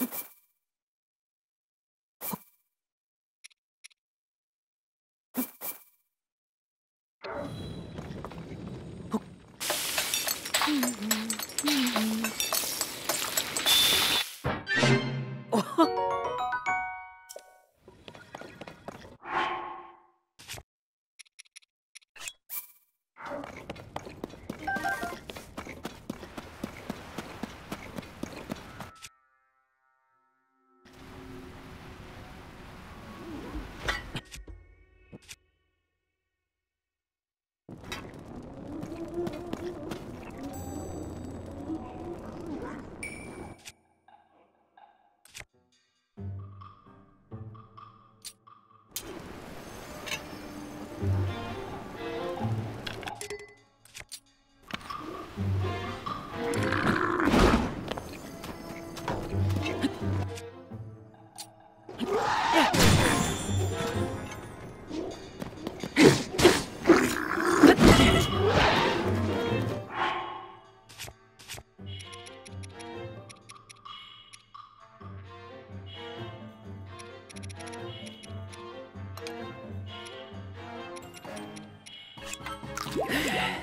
you Yeah.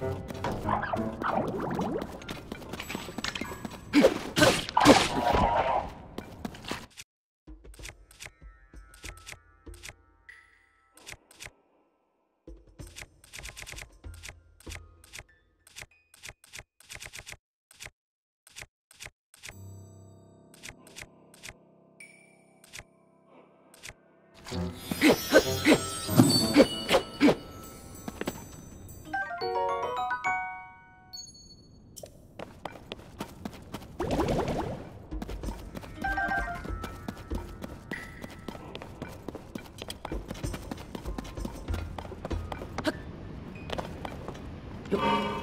Thank you. You